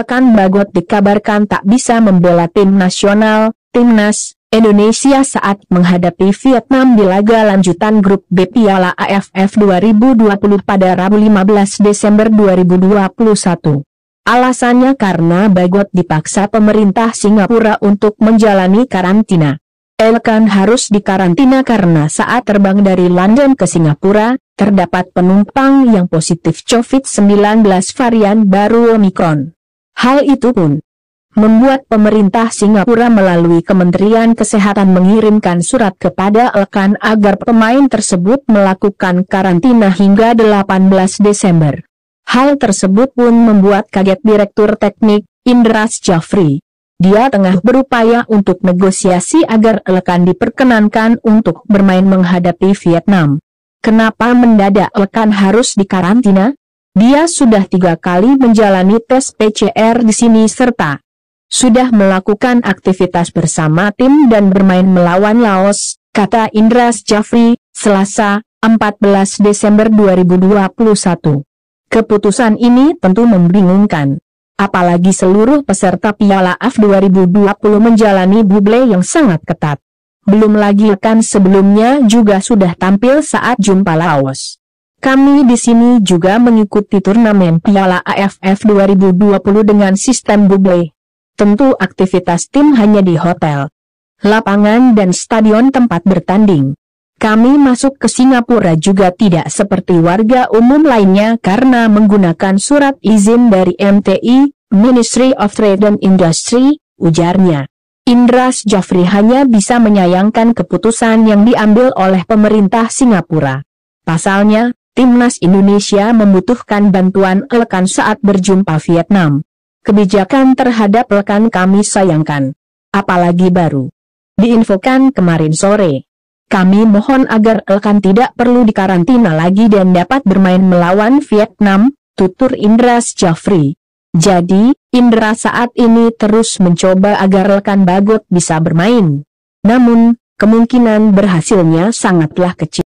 rekan Bagot dikabarkan tak bisa membela tim nasional, timnas, Indonesia saat menghadapi Vietnam di laga lanjutan grup B Piala AFF 2020 pada Rabu 15 Desember 2021. Alasannya karena Bagot dipaksa pemerintah Singapura untuk menjalani karantina. Elkan harus dikarantina karena saat terbang dari London ke Singapura, terdapat penumpang yang positif COVID-19 varian baru Omicron. Hal itu pun membuat pemerintah Singapura melalui Kementerian Kesehatan mengirimkan surat kepada Elkan agar pemain tersebut melakukan karantina hingga 18 Desember. Hal tersebut pun membuat kaget Direktur Teknik, Indras Jafri. Dia tengah berupaya untuk negosiasi agar Elkan diperkenankan untuk bermain menghadapi Vietnam. Kenapa mendadak Elkan harus dikarantina? Dia sudah tiga kali menjalani tes PCR di sini serta sudah melakukan aktivitas bersama tim dan bermain melawan Laos, kata Indras Jafri, Selasa, 14 Desember 2021. Keputusan ini tentu membingungkan. Apalagi seluruh peserta Piala AF 2020 menjalani buble yang sangat ketat. Belum lagi kan sebelumnya juga sudah tampil saat jumpa Laos. Kami di sini juga mengikuti turnamen Piala AFF 2020 dengan sistem buble. Tentu aktivitas tim hanya di hotel, lapangan dan stadion tempat bertanding. Kami masuk ke Singapura juga tidak seperti warga umum lainnya karena menggunakan surat izin dari MTI, Ministry of Trade and Industry, ujarnya. Indras Jafri hanya bisa menyayangkan keputusan yang diambil oleh pemerintah Singapura. Pasalnya, timnas Indonesia membutuhkan bantuan elekan saat berjumpa Vietnam. Kebijakan terhadap rekan kami sayangkan. Apalagi baru. Diinfokan kemarin sore. Kami mohon agar rekan tidak perlu dikarantina lagi dan dapat bermain melawan Vietnam, tutur Indras Jafri. Jadi, Indra saat ini terus mencoba agar rekan Bagot bisa bermain. Namun, kemungkinan berhasilnya sangatlah kecil.